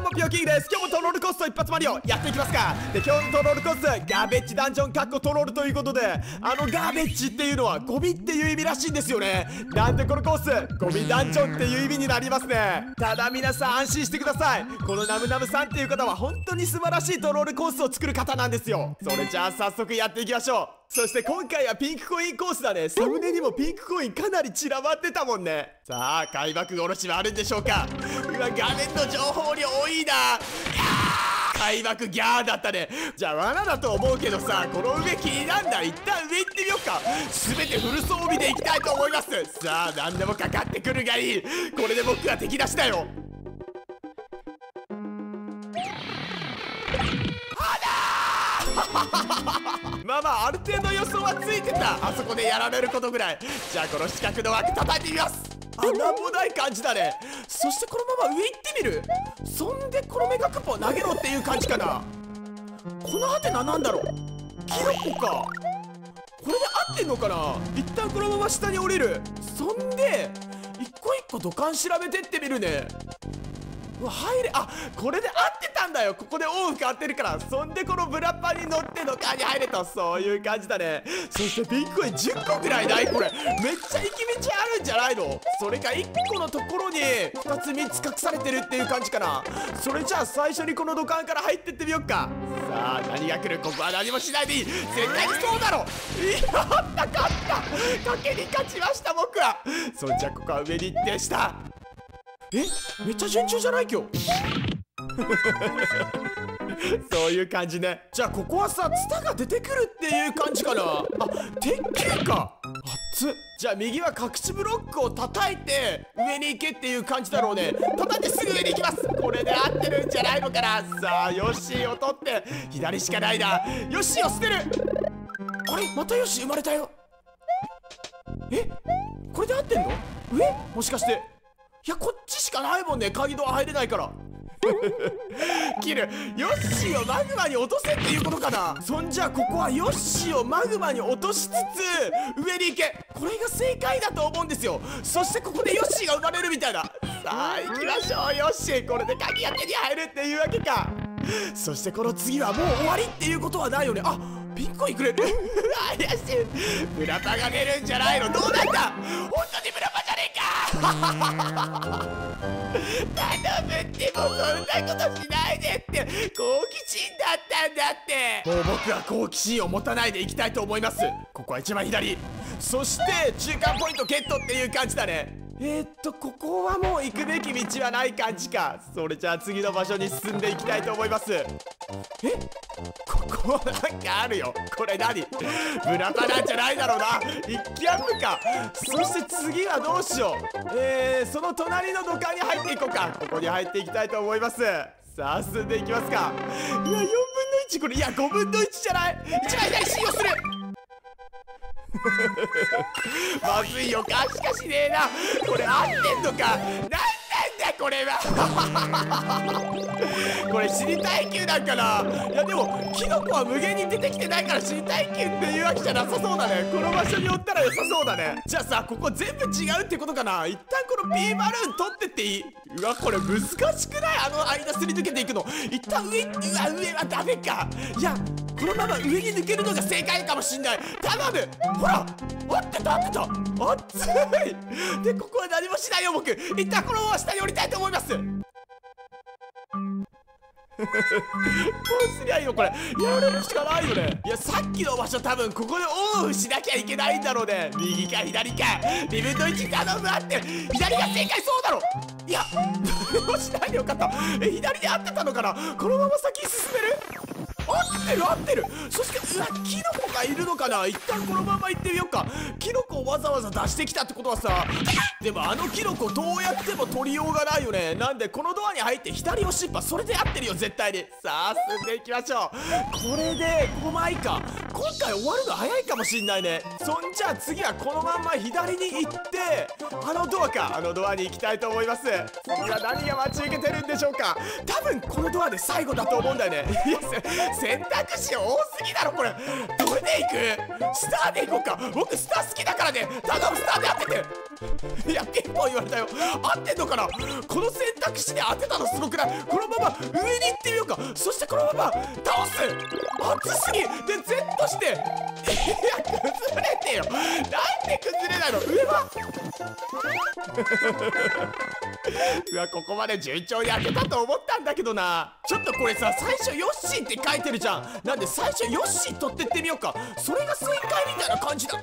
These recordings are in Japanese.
うもピオキングです。今日もトロールコスト一発マリオやっていきますか。で今日のトロールコースガーベッジダンジョンかっこトロールということであのガーベッジっていうのはゴミっていう意味らしいんですよね。なんでこのコースゴミダンジョンっていう意味になりますね。ただ皆さん安心してください。このナムナムさんっていう方は本当に素晴らしいトロールコースを作る方なんですよ。それじゃあ早速やっていきましょう。そして今回はピンクコインコースだね。サムネにもピンクコインかなり散らばってたもんね。さあ開幕殺しはあるんでしょうか。うわ画面の情報量多いな。開幕ギャーだったね。じゃあ罠だと思うけどさこの上気になんだ。一旦上行ってみようか。全てフル装備で行きたいと思います。さあ何でもかかってくるがいい。これで僕は敵出しだよ。まあまあある程度予想はついてた。あそこでやられることぐらい。じゃあこの四角の枠叩いてみます。穴もない感じだね。そしてこのまま上行ってみる。そんでこのメガクポ投げろっていう感じかな。このハテナなんだろう。キノコか。これで合ってんのかな。一旦このまま下に降りる。そんで一個一個土管調べてってみるね。入れあこれで合ってたんだよ。ここで王変わってるから。そんでこのブラッパに乗ってのカに入れとそういう感じだね。そしてビッグコイン10個ぐらいないこれ。めっちゃ行き道あるんじゃないの？それか1個のところに2つ3つ隠されてるっていう感じかな。それじゃあ最初にこの土管から入ってってみよっか。さあ何が来るここは何もしないでいい。絶対にそうだろいやあった勝った。賭けに勝ちました僕はそんじゃここは上に行って下。え？めっちゃ順調じゃない今日。そういう感じね。じゃあここはさツタが出てくるっていう感じかな。あ鉄球か。熱っ。じゃあ右は隠しブロックを叩いて上に行けっていう感じだろうね。叩いてすぐ上に行きます。これで合ってるんじゃないのかな。さあヨッシーを取って左しかないな。ヨッシーを捨てる。あれ？またヨッシー生まれたよ。え？これで合ってんの？上もしかして。いやこっちしかないもんね。鍵ドア入れないから。キルヨッシーをマグマに落とせっていうことかな。そんじゃここはヨッシーをマグマに落としつつ上に行け。これが正解だと思うんですよ。そしてここでヨッシーが生まれるみたいださあ行きましょう。ヨッシーこれで鍵が手に入るっていうわけか。そしてこの次はもう終わりっていうことはないよね。あピンコインくれる怪 しいブラパが出るんじゃないの。どうなんだ。本当にブラパか！頼むってもうそんなことしないでって！好奇心だったんだって！もう僕は好奇心を持たないでいきたいと思います。ここは一番左。そして中間ポイントゲットっていう感じだねえー、っとここはもう行くべき道はない感じか。それじゃあ次の場所に進んでいきたいと思います。えここはなんかあるよ。これ何？ブラパなんじゃないだろうな。一気アップか。そして次はどうしよう。えー、その隣の土管に入っていこうか。ここに入っていきたいと思います。さあ進んでいきますか。いや4分の1これいや5分の1じゃない？一番左信用する。まずいよ。かしかしねえな。これ合ってんのか？なんなんだこれは。これ死に耐久なんかな？いやでもキノコは無限に出てきてないから死に耐久っていうわけじゃなさそうだね。この場所におったら良さそうだね。じゃあさここ全部違うってことかな？一旦この P バルーン取ってっていい？うわこれ難しくない？あの間すり抜けていくの。一旦上うわ上はダメか。いやこのまま上に抜けるのが正解かもしんない。頼む。ほら合ってた合ってた熱い。でここは何もしないよ僕。一旦このまま下に降りたいと思います。こうすりゃいいのこれ。やれるしかないよね。いやさっきの場所多分ここでオンオフしなきゃいけないんだろうね。右か左か。2分の1頼むあって。左が正解そうだろ。いやどうしないでよかったえ左で合ってたのかな。このまま先に進める？合ってる合ってる。そしてうわキノコがいるのかな？一旦このまま行ってみようか。キノコをわざわざ出してきたってことはさでもあのキノコどうやっても取りようがないよね。なんでこのドアに入って左押しっぱそれで合ってるよ絶対に。さあ進んでいきましょう。これで5枚か。今回終わるの早いかもしんないね。そんじゃあ次はこのまんま左に行ってあのドアか。あのドアに行きたいと思います。次は何が待ち受けてるんでしょうか。多分このドアで最後だと思うんだよね。いや選択肢多すぎだろこれ。どれでいく？スターでいこうか。僕スター好きだからね。頼むスターで当てて。いやピンポン言われたよ。合ってんのかな？この選択肢で当てたのすごくない？このまま上に行ってみようか。そしてこのまま倒す。熱すぎ。で Z して。崩れてよ。なんで崩れないの？上は。うわここまで順調に開けたと思ったんだけどな。ちょっとこれさ最初ヨッシーって書いてるじゃん。なんで最初ヨッシー取ってってみようか。それが正解みたいな感じだ。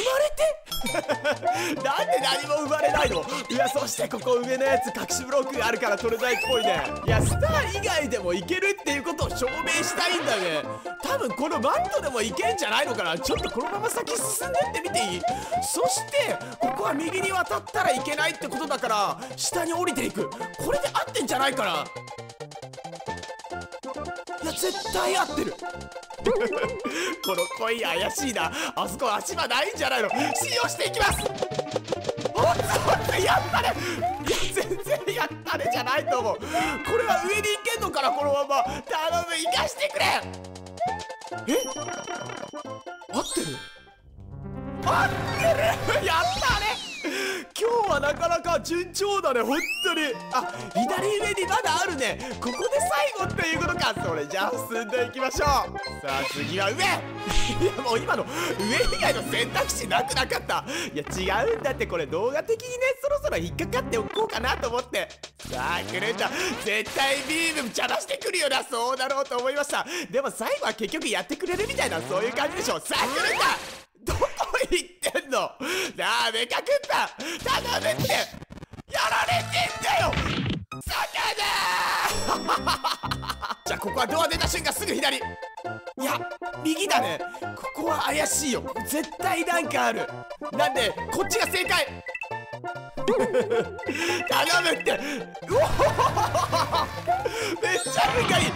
れて？なんで何も生まれないの？いやそしてここ上のやつ隠しブロックがあるから取れないっぽいね。いやスター以外でもいけるっていうことを証明したいんだね。多分このマットでもいけんじゃないのかな？ちょっとこのまま先進んでってみていい？そしてここは右に渡ったらいけないってことだから下に降りていく。これで合ってんじゃないかな？いや絶対合ってる。このコイン怪しいな。あそこ足場ないんじゃないの？信用していきます。おっとやったね。いや全然やったねじゃないと思う。これは上に行けんのかなこのまま。頼む行かしてくれ。え？合ってる？合ってる？やったはなかなか順調だね本当に。あ左上にまだあるね。ここで最後っていうことか。それじゃあ進んでいきましょう。さあ次は上。いやもう今の上以外の選択肢なくなかった。いや違うんだってこれ動画的にねそろそろ引っかかっておこうかなと思って。さあ来るんだ。絶対ビーム邪魔してくるよな。そうだろうと思いました。でも最後は結局やってくれるみたいなそういう感じでしょさあ来るんだ。どこ行ってんの？なあめかくった。頼むってやられてんだよ。魚 じゃあここはドア出た瞬間すぐ左。いや右だね。ここは怪しいよ。絶対なんかある。なんでこっちが正解。頼むって。う おめっちゃ運がいい。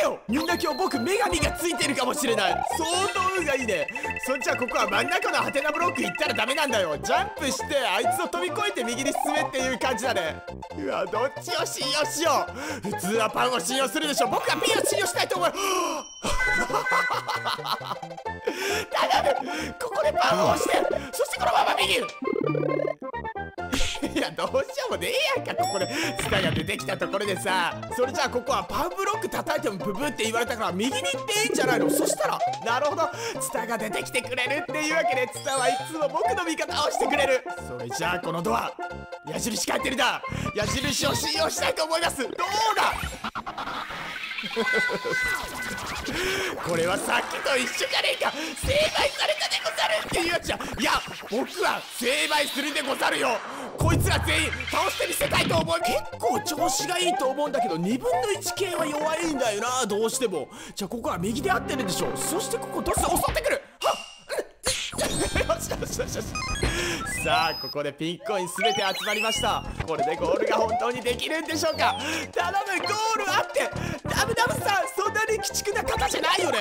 よ。みんな今日僕女神がついてるかもしれない。相当運がいいね。そんじゃここは真ん中のハテナブロック行ったらダメなんだよ。ジャンプしてあいつを飛び越えて右に進めっていう感じだね。うわどっちを信用しよう。普通はパンを信用するでしょ。僕はピンを信用したいと思う。頼むここでパンを押してそしてこのまま右。いやどうしようもねえやんかここでツタが出てきたところでさ。それじゃあここはパンブロック叩いてもブブって言われたから右に行っていいんじゃないの？そしたらなるほど。ツタが出てきてくれるっていうわけでツタはいつも僕の味方をしてくれる。それじゃあこのドア矢印書いてるだ矢印を信用したいと思います。どうだ？これはさっきと一緒じゃねえか。成敗されたでござるっていうやつじゃいや僕は成敗するでござるよ。こいつら全員倒してみせたいと思う。結構調子がいいと思うんだけど2分の1系は弱いんだよなどうしても。じゃあここは右で合ってるでしょそしてここどうせ襲ってくる。さあここでピンコイン全て集まりました。これでゴールが本当にできるんでしょうか？頼むゴールあって！ダムダムさんそんなに鬼畜な方じゃないよね？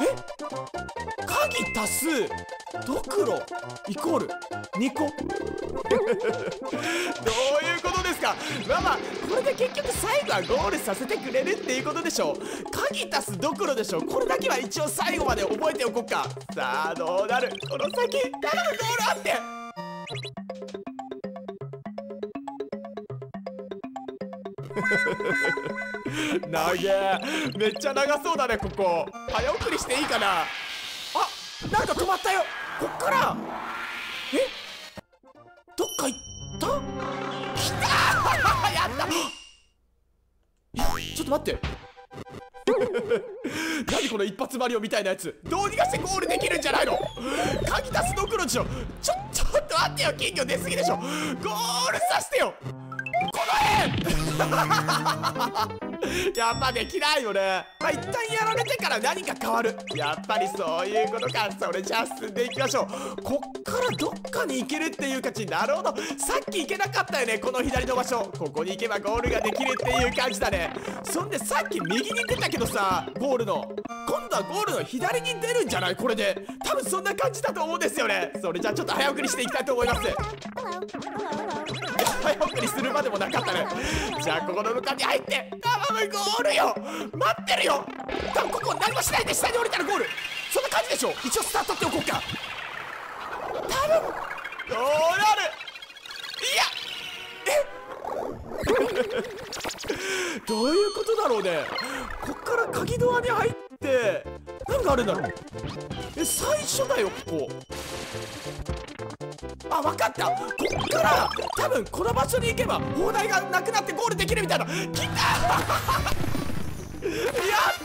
え？鍵足すドクロイコール2個 どういうことですか？まあまあこれで結局最後はゴールさせてくれるっていうことでしょ鍵足すドクロでしょこれだけは一応最後まで覚えておこうか。さあどうなる？この先頼むゴールあって長えめっちゃ長そうだねここ。早送りしていいかな。あなんか止まったよ。こっからちょっと待って。何この一発マリオみたいなやつ。どうにかしてゴールできるんじゃないの。鍵出すドクロでしょ。ちょちょっと待ってよ金魚出すぎでしょ。ゴールさせてよ。この辺。やっぱできないよね。まあ一旦やられてから何か変わる。やっぱりそういうことか。それじゃあ進んでいきましょう。こっからどっかに行けるっていう価値なるほど。さっき行けなかったよね。この左の場所。ここに行けばゴールができるっていう感じだね。そんでさっき右に出たけどさゴールの。今度はゴールの左に出るんじゃない？これで。多分そんな感じだと思うんですよね。それじゃあちょっと早送りしていきたいと思います。早送りするまでもなかったねじゃあここの中に入って頼むゴールよ。待ってるよ。多分ここ何もしないで下に降りたらゴール。そんな感じでしょ。一応スタートっておこうか。頼む。ゴールある。いや。え どういうことだろうね。こっから鍵ドアに入って何があるんだろう。え最初だよここ。あ分かった。こっから多分この場所に行けば砲台がなくなってゴールできるみたいな。来た やっ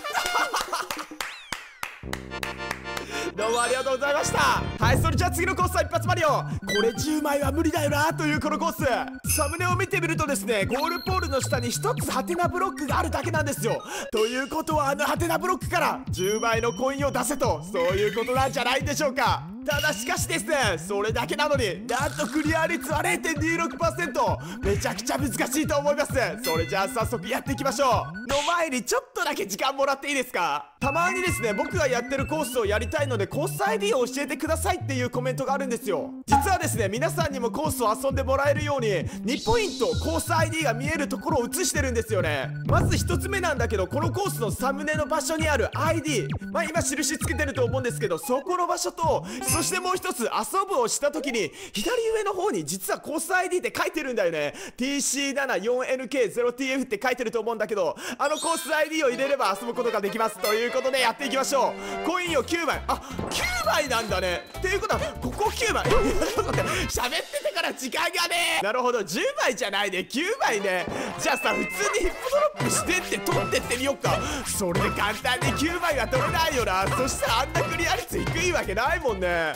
たどうもありがとうございました。はいそれじゃあ次のコースは一発マリオ。これ10枚は無理だよなというこのコース。サムネを見てみるとですねゴールポールの下に一つハテナブロックがあるだけなんですよ。ということはあのハテナブロックから10枚のコインを出せと。そういうことなんじゃないでしょうか。ただしかしですねそれだけなのになんとクリア率は0.26%めちゃくちゃ難しいと思います。それじゃあ早速やっていきましょう。の前にちょっとだけ時間もらっていいですか？たまにですね僕がやってるコースをやりたいのでコース ID を教えてくださいっていうコメントがあるんですよ。実はですね皆さんにもコースを遊んでもらえるように2ポイントコース ID が見えるところを映してるんですよね。まず1つ目なんだけどこのコースのサムネの場所にある ID まあ今印つけてると思うんですけどそこの場所とそしてもう一つ遊ぶをした時に左上の方に実はコース ID って書いてるんだよね。TC74NK0TF って書いてると思うんだけどあのコース ID を入れれば遊ぶことができますということでやっていきましょう。コインを9枚。あ9枚なんだね。っていうことはここ9枚。ちょっと待って。喋っててから時間がね。なるほど。10枚じゃないね。9枚ね。じゃあさ普通にヒップドロップしてって取ってってみよっか。それで簡単に9枚は取れないよな。そしたらあんなクリア率低いわけないもんね。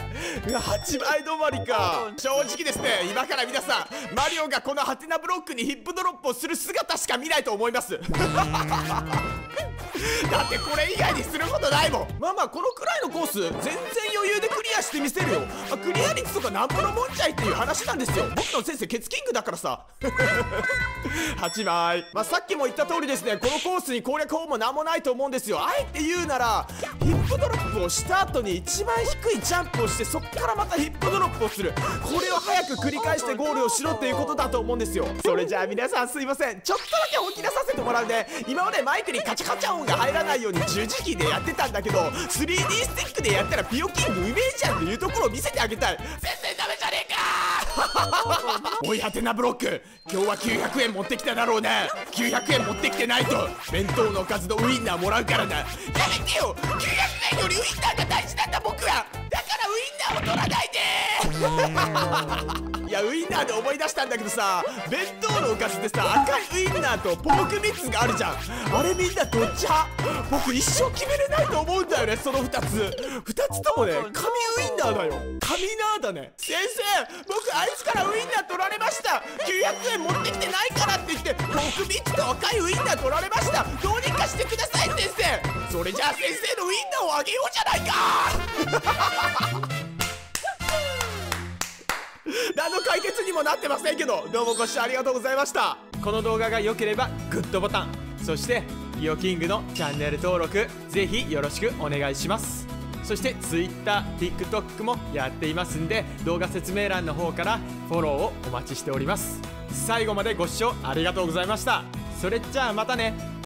うわ8枚止まりか。正直ですね今から皆さんマリオがこのハテナブロックにヒップドロップをする姿しか見ないと思います。だってこれ以外にすることないもん。まあまあこのくらいのコース全然余裕でクリアしてみせるよ。あクリア率とかなんぼのもんじゃいっていう話なんですよ。僕の先生ケツキングだからさ。8枚。まあさっきも言った通りですねこのコースに攻略法もなんもないと思うんですよ。あえて言うならヒップドロップをした後に一番低いジャンプをしてそこからまたヒップドロップをする。これを早く繰り返してゴールをしろっていうことだと思うんですよ。それじゃあ皆さんすいません。ちょっとだけ本気出させてもらうんで今までマイクにカチャカチャ音が入らないように十字キーでやってたんだけど 3D スティックでやったらピオキングうめえじゃんっていうところを見せてあげたい。全然ダメじゃねえか おいハテナブロック。今日は900円持ってきただろうな。900円持ってきてないと。弁当のおかずのウインナーもらうからな。やめてよ。900円よりウインナーが大事なんだ僕は。だからウインナーを取らないで。いやウインナーで思い出したんだけどさ弁当のおかずってさ赤いウインナーとポークミッツがあるじゃん。あれみんなどっち派？僕一生決めれないと思うんだよねその2つ。2つともね紙ウインナーだよ。紙ナーだね。先生僕あいつからウインナー取られました。900円持ってきてないからって言ってポークミッツと赤いウインナー取られました。どうにかしてください先生。それじゃあ先生のウインナーをあげようじゃないかもなってませんけどどうもご視聴ありがとうございました。この動画が良ければグッドボタン。そしてピオキングのチャンネル登録ぜひよろしくお願いします。そして TwitterTikTok もやっていますんで動画説明欄の方からフォローをお待ちしております。最後までご視聴ありがとうございました。それじゃあまたね。